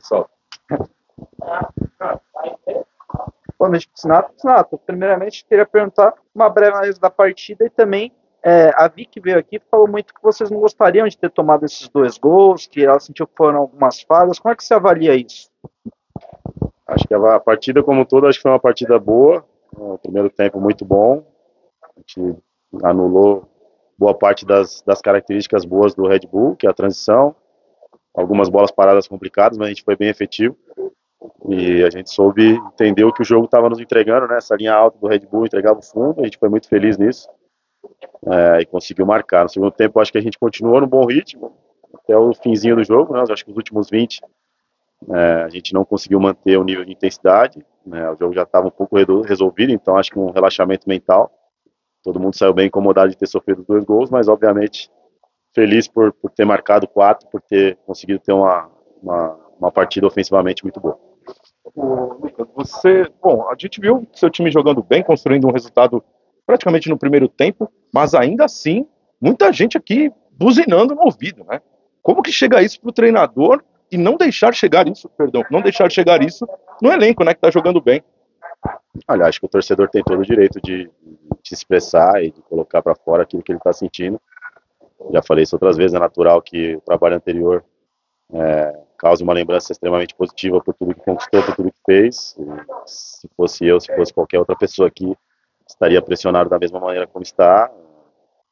salto. Boa noite, Piscinato. Piscinato, primeiramente queria perguntar uma breve análise da partida e também é, a Vicky veio aqui e falou muito que vocês não gostariam de ter tomado esses dois gols, que ela sentiu que foram algumas falhas. Como é que você avalia isso? Acho que a partida como todo, acho que foi uma partida boa. O primeiro tempo muito bom. A gente anulou boa parte das, das características boas do Red Bull, que é a transição. Algumas bolas paradas complicadas, mas a gente foi bem efetivo. E a gente soube entender o que o jogo estava nos entregando, né? Essa linha alta do Red Bull entregava o fundo, a gente foi muito feliz nisso é, e conseguiu marcar. No segundo tempo, acho que a gente continuou no bom ritmo até o finzinho do jogo. Né, acho que os últimos 20 é, a gente não conseguiu manter o nível de intensidade. Né, o jogo já estava um pouco resolvido, então acho que um relaxamento mental. Todo mundo saiu bem incomodado de ter sofrido dois gols, mas obviamente feliz por, por ter marcado quatro, por ter conseguido ter uma, uma, uma partida ofensivamente muito boa. Lucas, você, bom, a gente viu seu time jogando bem, construindo um resultado praticamente no primeiro tempo, mas ainda assim, muita gente aqui buzinando no ouvido, né? Como que chega isso para o treinador e não deixar chegar isso, perdão, não deixar chegar isso no elenco, né, que está jogando bem? Olha, acho que o torcedor tem todo o direito de, de se expressar e de colocar para fora aquilo que ele está sentindo. Já falei isso outras vezes, é natural que o trabalho anterior é, cause uma lembrança extremamente positiva por tudo que conquistou, por tudo que fez. E se fosse eu, se fosse qualquer outra pessoa aqui, estaria pressionado da mesma maneira como está.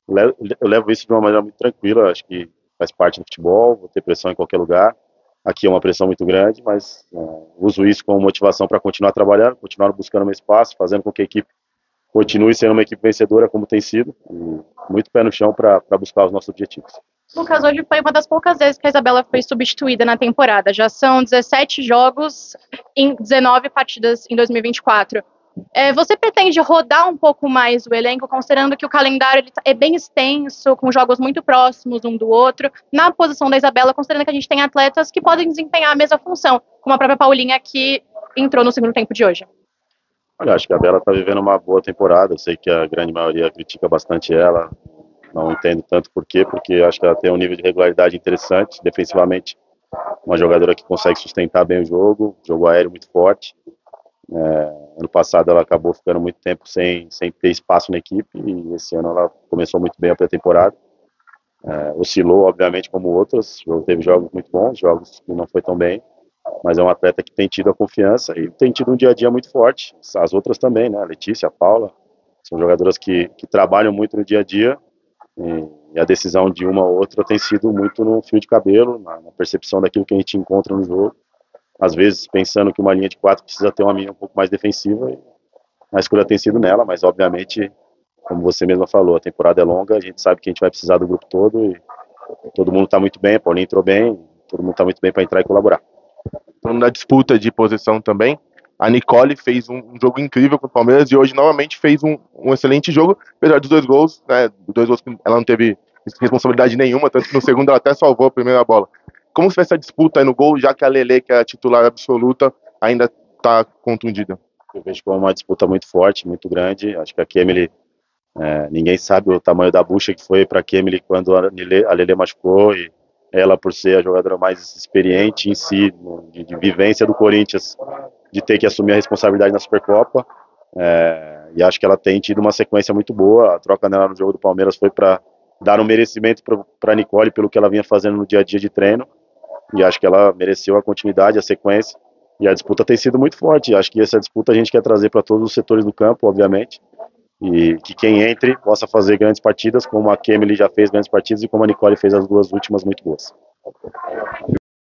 Eu levo isso de uma maneira muito tranquila, acho que faz parte do futebol, vou ter pressão em qualquer lugar. Aqui é uma pressão muito grande, mas uh, uso isso como motivação para continuar trabalhando, continuar buscando meu espaço, fazendo com que a equipe continue sendo uma equipe vencedora como tem sido, muito pé no chão para buscar os nossos objetivos. Lucas, hoje foi uma das poucas vezes que a Isabela foi substituída na temporada. Já são 17 jogos em 19 partidas em 2024. É, você pretende rodar um pouco mais o elenco, considerando que o calendário tá, é bem extenso, com jogos muito próximos um do outro, na posição da Isabela, considerando que a gente tem atletas que podem desempenhar a mesma função, como a própria Paulinha, que entrou no segundo tempo de hoje? Olha, acho que a Bela está vivendo uma boa temporada. Eu sei que a grande maioria critica bastante ela. Não entendo tanto por quê, porque acho que ela tem um nível de regularidade interessante. Defensivamente, uma jogadora que consegue sustentar bem o jogo, jogo aéreo muito forte. É, ano passado ela acabou ficando muito tempo sem, sem ter espaço na equipe e esse ano ela começou muito bem a pré-temporada. É, oscilou, obviamente, como outras, teve jogos muito bons, jogos que não foi tão bem, mas é um atleta que tem tido a confiança e tem tido um dia a dia muito forte. As outras também, né? A Letícia, a Paula, são jogadoras que, que trabalham muito no dia a dia e, e a decisão de uma ou outra tem sido muito no fio de cabelo, na, na percepção daquilo que a gente encontra no jogo às vezes pensando que uma linha de quatro precisa ter uma linha um pouco mais defensiva, a escolha tem sido nela, mas obviamente, como você mesma falou, a temporada é longa, a gente sabe que a gente vai precisar do grupo todo e todo mundo está muito bem, a Paulinha entrou bem, todo mundo está muito bem para entrar e colaborar. Então, na disputa de posição também, a Nicole fez um, um, jogo incrível com o Palmeiras e hoje novamente fez um, um excelente jogo, apesar dos dois gols, né, dois gols que ela não teve responsabilidade nenhuma, tanto que no segundo ela até salvou a primeira bola. Como foi essa disputa aí no gol, já que a Lele, que é a titular absoluta, ainda está contundida? Eu vejo como uma disputa muito forte, muito grande. Acho que a Kemily, é, ninguém sabe o tamanho da bucha que foi para a Kemily quando a Lele, a Lele machucou e ela, por ser a jogadora mais experiente em si, de, de vivência do Corinthians, de ter que assumir a responsabilidade na Supercopa. É, e acho que ela tem tido uma sequência muito boa. A troca dela no jogo do Palmeiras foi para dar um merecimento para Nicole pelo que ela vinha fazendo no dia a dia de treino e acho que ela mereceu a continuidade, a sequência, e a disputa tem sido muito forte. Acho que essa disputa a gente quer trazer para todos os setores do campo, obviamente, e que quem entre possa fazer grandes partidas, como a Kemily já fez grandes partidas e como a Nicole fez as duas últimas muito boas.